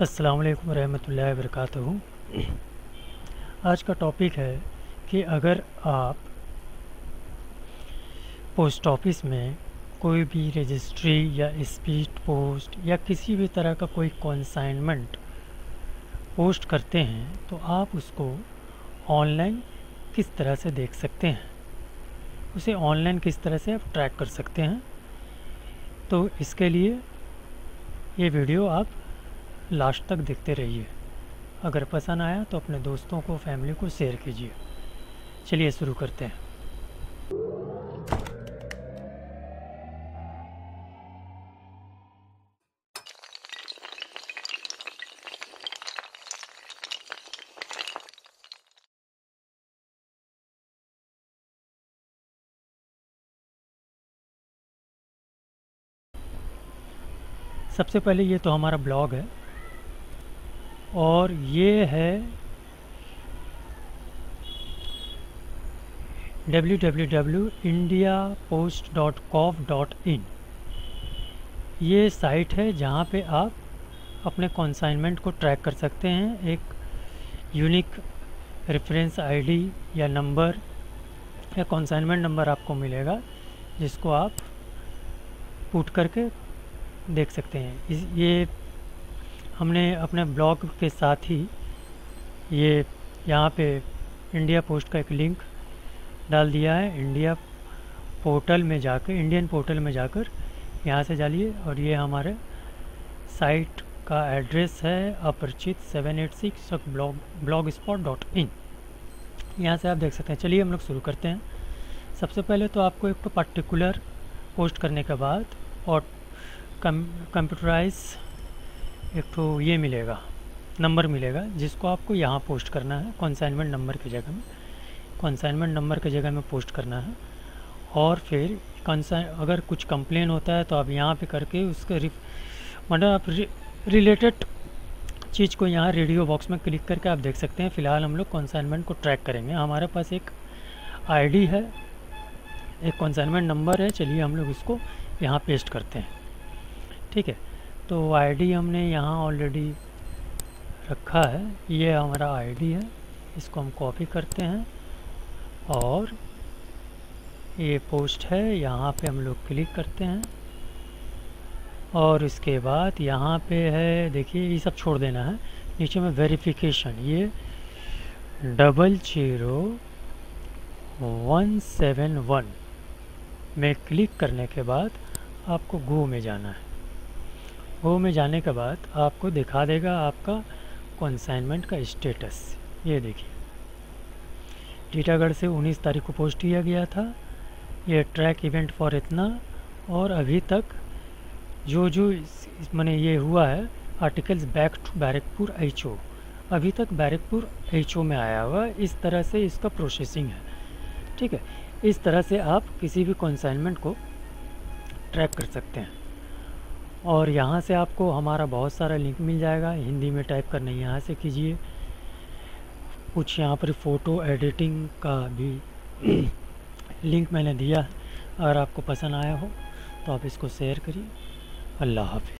अस्सलाम वालेकुम रहमतुल्लाहि वबरकातुहू। आज का टॉपिक है कि अगर आप पोस्ट ऑफ़िस में कोई भी रजिस्ट्री या स्पीड पोस्ट या किसी भी तरह का कोई कॉन्साइनमेंट पोस्ट करते हैं तो आप उसको ऑनलाइन किस तरह से देख सकते हैं? उसे ऑनलाइन किस तरह से आप ट्रैक कर सकते हैं? तो इसके लिए ये वीडियो आप लास्ट तक देखते रहिए। अगर पसंद आया तो अपने दोस्तों को फैमिली को शेयर कीजिए। चलिए शुरू करते हैं। सबसे पहले ये तो हमारा ब्लॉग है। और ये है www.indiapost.gov.in ये साइट है जहाँ पे आप अपने कॉन्साइनमेंट को ट्रैक कर सकते हैं। एक यूनिक रेफरेंस आईडी या नंबर या कॉन्साइनमेंट नंबर आपको मिलेगा, जिसको आप पुट करके देख सकते हैं। इस, ये हमने अपने ब्लॉग के साथ ही ये यहाँ पे इंडिया पोस्ट का एक लिंक डाल दिया है। इंडिया पोर्टल में जाकर इंडियन पोर्टल में जाकर यहाँ से डालिए और ये हमारे साइट का एड्रेस है Aparichit seven eight six blog blog spot dot in यहाँ से आप देख सकते हैं। चलिए हम लोग शुरू करते हैं। सबसे पहले तो आपको एक तो पर्टिकुलर पोस्ट करने के बाद और कम कंप्यूटराइज एक तो ये मिलेगा, नंबर मिलेगा, जिसको आपको यहाँ पोस्ट करना है कॉन्साइनमेंट नंबर की जगह में। कॉन्साइनमेंट नंबर की जगह में पोस्ट करना है। और फिर कॉन्साइन अगर कुछ कंप्लेन होता है तो आप यहाँ पे करके उसके मतलब आप रिलेटेड चीज़ को यहाँ रेडियो बॉक्स में क्लिक करके आप देख सकते हैं। फ़िलहाल हम लोग कॉन्साइनमेंट को ट्रैक करेंगे। हमारे पास एक आईडी है, एक कॉन्साइनमेंट नंबर है। चलिए हम लोग इसको यहाँ पेस्ट करते हैं। ठीक है? तो आईडी हमने यहाँ ऑलरेडी रखा है। ये हमारा आईडी है। इसको हम कॉपी करते हैं और ये पोस्ट है। यहाँ पे हम लोग क्लिक करते हैं और इसके बाद यहाँ पे है, देखिए, ये सब छोड़ देना है। नीचे में वेरिफिकेशन ये double zero one seven one में क्लिक करने के बाद आपको गो में जाना है। वो में जाने के बाद आपको दिखा देगा आपका कॉन्साइनमेंट का स्टेटस ये देखिए। टीटागढ़ से 19 तारीख को पोस्ट किया गया था। ये ट्रैक इवेंट फॉर इतना और अभी तक जो जो मैंने ये हुआ है articles back to Barrackpore HO अभी तक बैरकपुर एचओ में आया हुआ, इस तरह से इसका प्रोसेसिंग है। ठीक है? इस तरह से आप किसी भी कॉन्साइनमेंट को ट्रैक कर सकते हैं। और यहाँ से आपको हमारा बहुत सारा लिंक मिल जाएगा। हिंदी में टाइप करना यहाँ से कीजिए। कुछ यहाँ पर फ़ोटो एडिटिंग का भी लिंक मैंने दिया। अगर आपको पसंद आया हो तो आप इसको शेयर करिए। अल्लाह हाफि